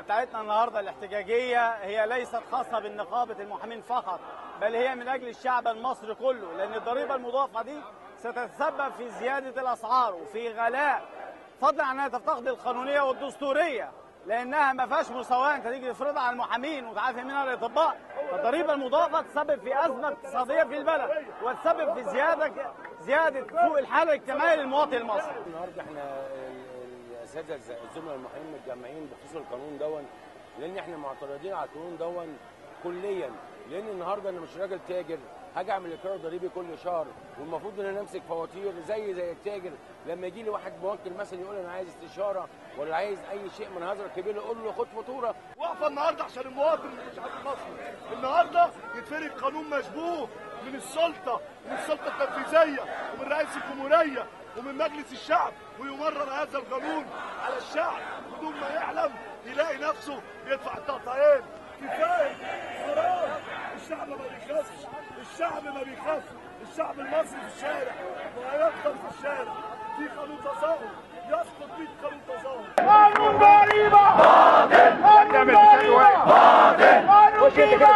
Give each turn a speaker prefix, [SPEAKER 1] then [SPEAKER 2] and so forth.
[SPEAKER 1] بتاعتنا النهاردة الاحتجاجية هي ليست خاصة بالنقابة المحامين فقط بل هي من أجل الشعب المصري كله لأن الضريبة المضافة دي ستتسبب في زيادة الأسعار وفي غلاء. فضلا عن أنها تفتقد القانونية والدستورية لأنها ما فيهاش مساواة أنت تيجي تفرضها على المحامين وتعافي منها الأطباء فالضريبة المضافة تسبب في أزمة اقتصادية في البلد وتسبب في زيادة زيادة سوء الحالة الاجتماعية للمواطن المصري.
[SPEAKER 2] النهارده إحنا ال- الاساتذه الزملاء المحامين متجمعين بخصوص القانون دون لأن إحنا معترضين على القانون دون كليا. لأن النهارده أنا مش راجل تاجر هاجي أعمل إقرار ضريبي كل شهر والمفروض إن أنا أمسك فواتير زي زي التاجر. لما يجي لي واحد موكل مثلا يقول أنا عايز استشارة ولا عايز أي شيء من هذا الكبير أقول له خد فاتورة.
[SPEAKER 3] واقفة النهارده عشان المواطن والشعب المصري النهارده يتفرض قانون مشبوه من السلطة من السلطة التنفيذية ومن رئيس الجمهورية ومن مجلس الشعب ويمرر هذا القانون. الشعب بدون ما يعلم يلاقي نفسه بيدفع التقطيعين كفاية خلاص الشعب ما بيخافش. الشعب ما بيخافش. الشعب المصري في الشارع وهيفضل في الشارع. في قانون تظاهر يسقط بيه قانون تظاهر
[SPEAKER 4] قانون ضريبة باطل قانون ضريبة باطل قانون ضريبة